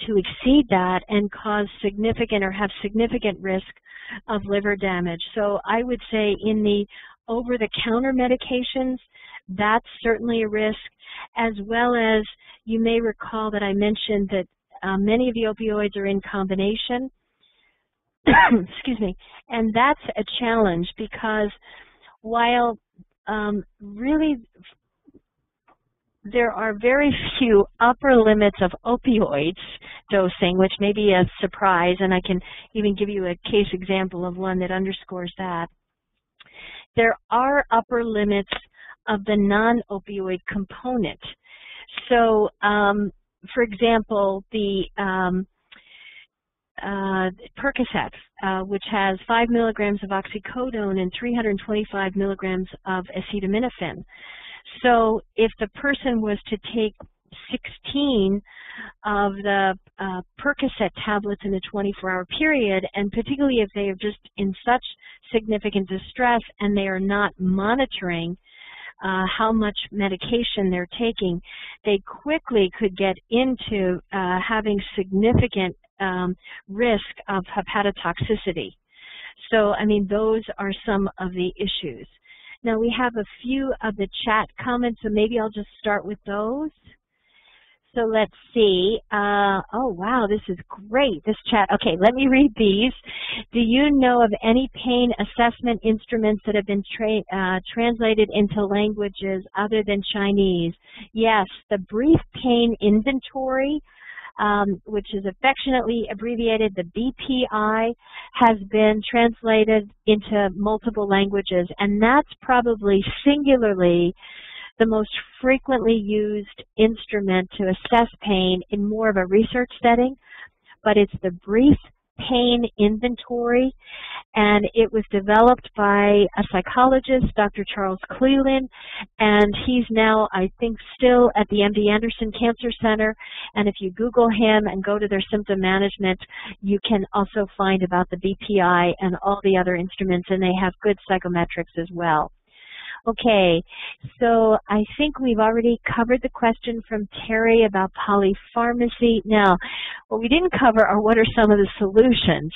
to exceed that and cause significant or have significant risk of liver damage. So I would say in the over-the-counter medications, that's certainly a risk, as well as you may recall that I mentioned that uh, many of the opioids are in combination. Excuse me. And that's a challenge because while um, really there are very few upper limits of opioids dosing, which may be a surprise, and I can even give you a case example of one that underscores that. There are upper limits of the non-opioid component. So, um, for example, the um, uh, Percocet, uh, which has 5 milligrams of oxycodone and 325 milligrams of acetaminophen. So if the person was to take 16 of the uh, Percocet tablets in a 24-hour period, and particularly if they are just in such significant distress and they are not monitoring uh, how much medication they're taking, they quickly could get into uh, having significant um, risk of hepatotoxicity. So, I mean, those are some of the issues. Now we have a few of the chat comments, so maybe I'll just start with those. so let's see. Uh, oh, wow, this is great, this chat. Okay, let me read these. Do you know of any pain assessment instruments that have been tra uh, translated into languages other than Chinese? Yes, the Brief Pain Inventory, um, which is affectionately abbreviated the BPI, has been translated into multiple languages, and that's probably singularly the most frequently used instrument to assess pain in more of a research setting, but it's the brief pain inventory and it was developed by a psychologist, Dr. Charles Cleeland, and he's now, I think, still at the MD Anderson Cancer Center. And if you Google him and go to their symptom management, you can also find about the BPI and all the other instruments, and they have good psychometrics as well. Okay, so I think we've already covered the question from Terry about polypharmacy. Now, what we didn't cover are what are some of the solutions.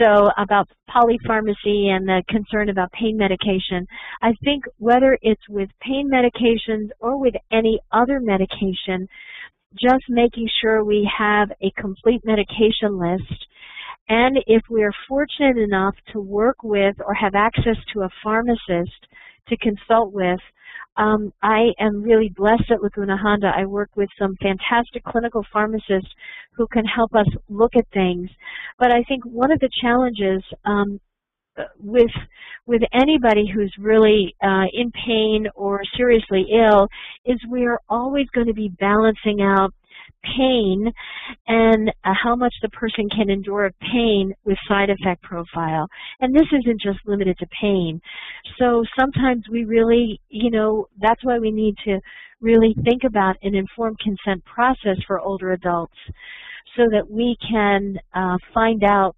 So about polypharmacy and the concern about pain medication, I think whether it's with pain medications or with any other medication, just making sure we have a complete medication list and if we're fortunate enough to work with or have access to a pharmacist to consult with. Um, I am really blessed at Laguna Honda. I work with some fantastic clinical pharmacists who can help us look at things. But I think one of the challenges um, with with anybody who's really uh, in pain or seriously ill is we are always going to be balancing out pain and uh, how much the person can endure of pain with side effect profile. And this isn't just limited to pain. So sometimes we really, you know, that's why we need to really think about an informed consent process for older adults so that we can uh, find out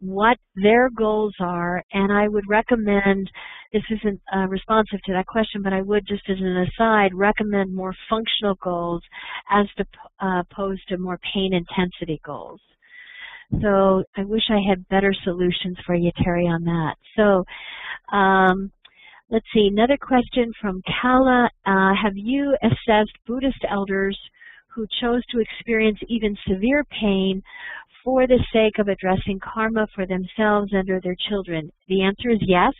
what their goals are, and I would recommend, this isn't uh, responsive to that question, but I would just as an aside recommend more functional goals as uh, opposed to more pain intensity goals. So I wish I had better solutions for you, Terry, on that. So um, let's see, another question from Kala. Uh, have you assessed Buddhist elders who chose to experience even severe pain for the sake of addressing karma for themselves and or their children? The answer is yes.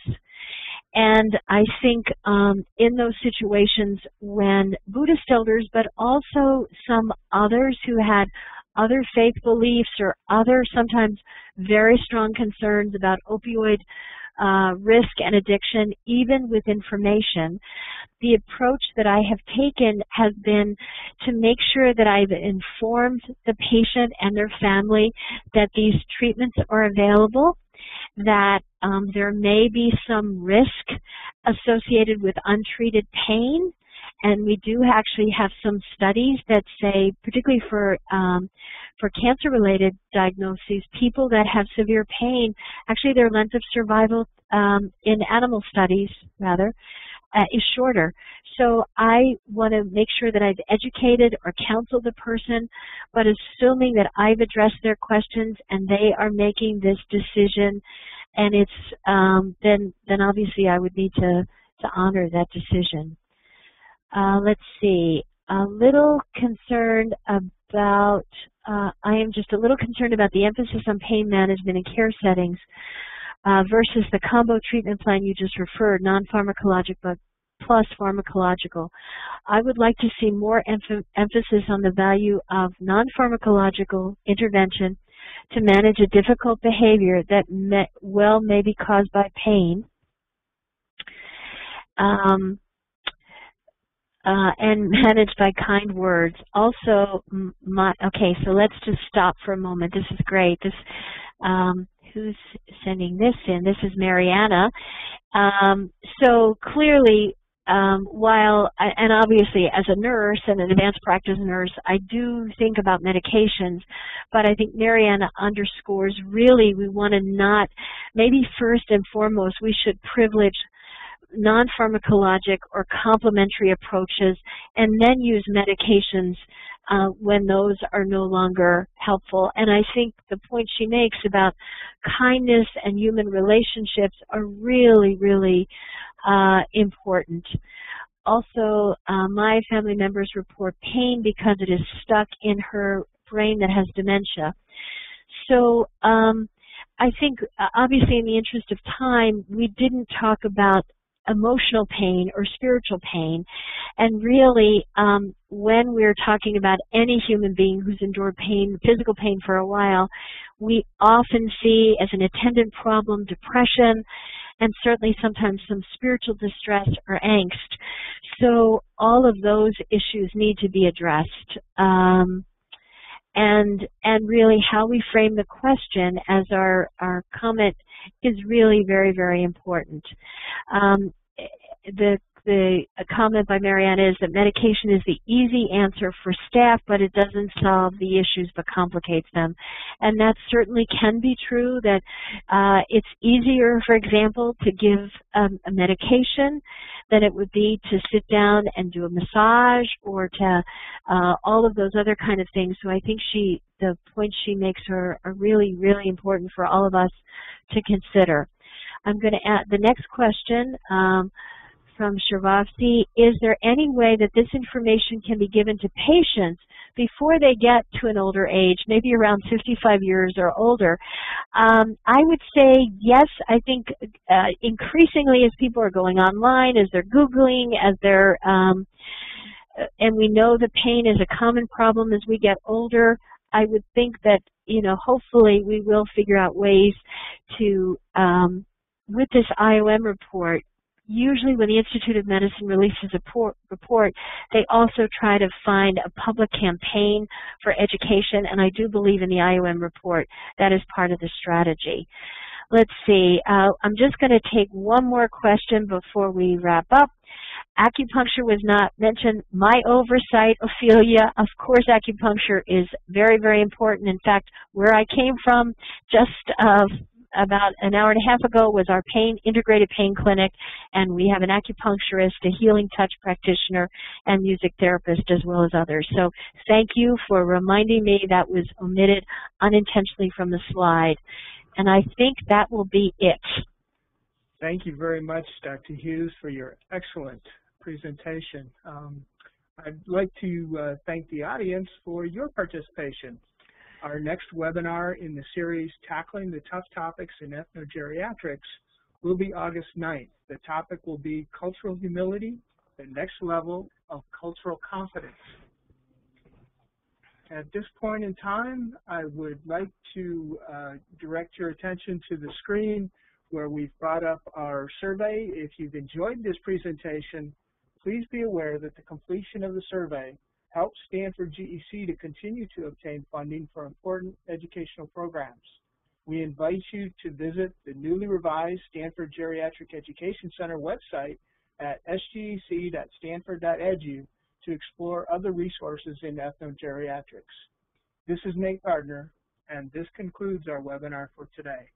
And I think um, in those situations when Buddhist elders, but also some others who had other faith beliefs or other sometimes very strong concerns about opioid uh, risk and addiction, even with information, the approach that I have taken has been to make sure that I've informed the patient and their family that these treatments are available, that um, there may be some risk associated with untreated pain, and we do actually have some studies that say, particularly for um, for cancer-related diagnoses, people that have severe pain, actually their length of survival um, in animal studies, rather, uh, is shorter. So I want to make sure that I've educated or counseled the person, but assuming that I've addressed their questions and they are making this decision, and it's um, then then obviously I would need to to honor that decision. Uh, let's see. A little concerned uh, I am just a little concerned about the emphasis on pain management in care settings uh, versus the combo treatment plan you just referred, non-pharmacologic but plus pharmacological. I would like to see more emph emphasis on the value of non-pharmacological intervention to manage a difficult behavior that may, well may be caused by pain. Um, uh, and managed by kind words. Also, my, okay, so let's just stop for a moment. This is great. This, um, who's sending this in? This is Mariana. Um, so clearly, um, while, and obviously as a nurse and an advanced practice nurse, I do think about medications, but I think Mariana underscores really we want to not, maybe first and foremost, we should privilege non-pharmacologic or complementary approaches and then use medications uh, when those are no longer helpful. And I think the point she makes about kindness and human relationships are really, really uh, important. also, uh, my family members report pain because it is stuck in her brain that has dementia. So um, I think, uh, obviously, in the interest of time, we didn't talk about emotional pain or spiritual pain. And really, um, when we're talking about any human being who's endured pain, physical pain for a while, we often see as an attendant problem depression and certainly sometimes some spiritual distress or angst. So all of those issues need to be addressed. Um, and and really how we frame the question as our our comment is really very very important. Um, the the comment by Marianne is that medication is the easy answer for staff, but it doesn't solve the issues but complicates them. And that certainly can be true, that uh, it's easier, for example, to give um, a medication than it would be to sit down and do a massage or to uh, all of those other kind of things. So I think she, the points she makes are, are really, really important for all of us to consider. I'm going to add the next question. Um, from Shervovsky, is there any way that this information can be given to patients before they get to an older age, maybe around 55 years or older? Um, I would say yes. I think uh, increasingly as people are going online, as they're Googling, as they're, um, and we know the pain is a common problem as we get older, I would think that, you know, hopefully we will figure out ways to, um, with this IOM report, usually when the Institute of Medicine releases a report, they also try to find a public campaign for education, and I do believe in the IOM report that is part of the strategy. Let's see, uh, I'm just going to take one more question before we wrap up. Acupuncture was not mentioned. My oversight, Ophelia, of course acupuncture is very, very important. In fact, where I came from, just uh, about an hour and a half ago was our pain integrated pain clinic, and we have an acupuncturist, a healing touch practitioner, and music therapist as well as others. So thank you for reminding me that was omitted unintentionally from the slide. And I think that will be it. Thank you very much, Dr. Hughes, for your excellent presentation. Um, I'd like to uh, thank the audience for your participation. Our next webinar in the series, Tackling the Tough Topics in Ethnogeriatrics, will be August 9th. The topic will be Cultural Humility, the next level of cultural confidence. At this point in time, I would like to uh, direct your attention to the screen where we've brought up our survey. If you've enjoyed this presentation, please be aware that the completion of the survey help Stanford GEC to continue to obtain funding for important educational programs. We invite you to visit the newly revised Stanford Geriatric Education Center website at sgec.stanford.edu to explore other resources in ethnogeriatrics. This is Nate Gardner, and this concludes our webinar for today.